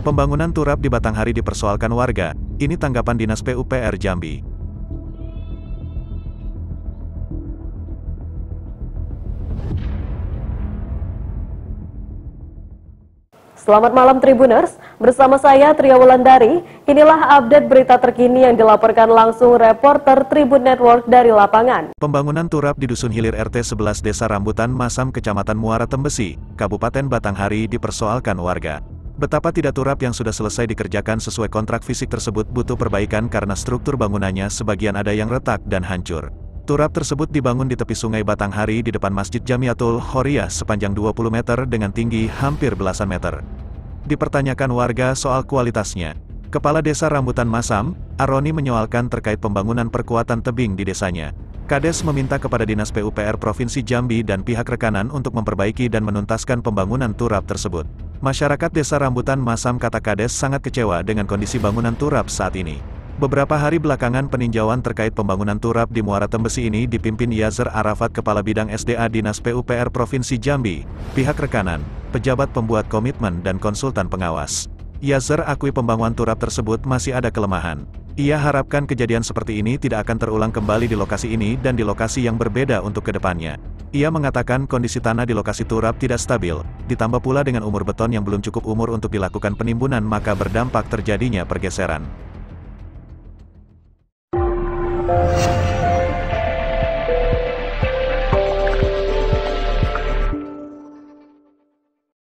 Pembangunan turap di Batanghari dipersoalkan warga, ini tanggapan Dinas PUPR Jambi. Selamat malam Tribuners, bersama saya Tria Wulandari. Inilah update berita terkini yang dilaporkan langsung reporter Tribun Network dari lapangan. Pembangunan turap di Dusun Hilir RT 11 Desa Rambutan Masam Kecamatan Muara Tembesi, Kabupaten Batanghari dipersoalkan warga. Betapa tidak turap yang sudah selesai dikerjakan sesuai kontrak fisik tersebut butuh perbaikan karena struktur bangunannya sebagian ada yang retak dan hancur. Turap tersebut dibangun di tepi sungai Batanghari di depan Masjid Jamiatul Horiyah sepanjang 20 meter dengan tinggi hampir belasan meter. Dipertanyakan warga soal kualitasnya. Kepala Desa Rambutan Masam, Aroni menyoalkan terkait pembangunan perkuatan tebing di desanya. Kades meminta kepada Dinas PUPR Provinsi Jambi dan pihak rekanan untuk memperbaiki dan menuntaskan pembangunan turap tersebut. Masyarakat Desa Rambutan Masam kata Kades sangat kecewa dengan kondisi bangunan turap saat ini. Beberapa hari belakangan peninjauan terkait pembangunan turap di Muara Tembesi ini dipimpin Yazer Arafat Kepala Bidang SDA Dinas PUPR Provinsi Jambi, pihak rekanan, pejabat pembuat komitmen dan konsultan pengawas. Yazer akui pembangunan turap tersebut masih ada kelemahan. Ia harapkan kejadian seperti ini tidak akan terulang kembali di lokasi ini dan di lokasi yang berbeda untuk ke depannya. Ia mengatakan kondisi tanah di lokasi turap tidak stabil, ditambah pula dengan umur beton yang belum cukup umur untuk dilakukan penimbunan maka berdampak terjadinya pergeseran.